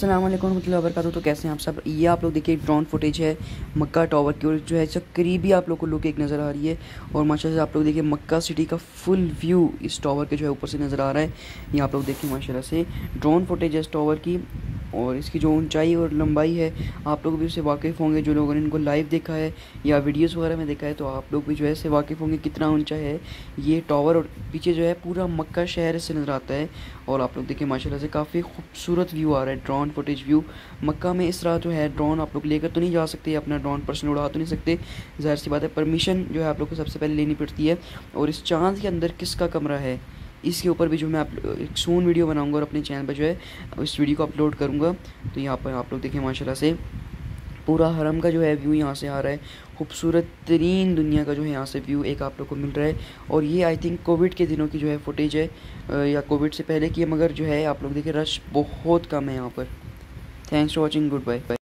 अस्सलाम वालेकुम वरक तो कैसे हैं आप सब? ये आप लोग देखिए ड्रोन फुटेज है, मक्का टावर की और जो है सब करीबी आप लोग को लुक एक नज़र आ रही है। और माशा से आप लोग देखिए, मक्का सिटी का फुल व्यू इस टावर के जो है ऊपर से नज़र आ रहा है। ये आप लोग देखिए माशा से ड्रोन फुटेज है इस टावर की। और इसकी जो ऊंचाई और लंबाई है, आप लोग भी उससे वाकिफ़ होंगे। जो लोगों ने इनको लाइव देखा है या वीडियोस वगैरह में देखा है तो आप लोग भी जो है इससे वाकिफ़ होंगे। कितना ऊँचा है ये टावर और पीछे जो है पूरा मक्का शहर से नज़र आता है। और आप लोग देखिए, माशाल्लाह से काफ़ी खूबसूरत व्यू आ रहा है ड्रोन फुटेज व्यू मक्का में इस तरह जो है ड्रोन आप लोग लेकर तो नहीं जा सकते, अपना ड्रोन पर्सन उड़ा तो नहीं सकते। ज़ाहिर सी बात है परमिशन जो है आप लोग को सबसे पहले लेनी पड़ती है। और इस चाँद के अंदर किसका कमरा है? इसके ऊपर भी जो मैं आप एक सून वीडियो बनाऊँगा और अपने चैनल पर जो है इस वीडियो को अपलोड करूँगा। तो यहाँ पर आप लोग देखें, माशाल्लाह से पूरा हरम का जो है व्यू यहाँ से आ रहा है। खूबसूरत तरीन दुनिया का जो है यहाँ से व्यू एक आप लोग को मिल रहा है। और ये आई थिंक कोविड के दिनों की जो है फुटेज है या कोविड से पहले की मगर जो है आप लोग देखें रश बहुत कम है यहाँ पर। Thanks for watching good bye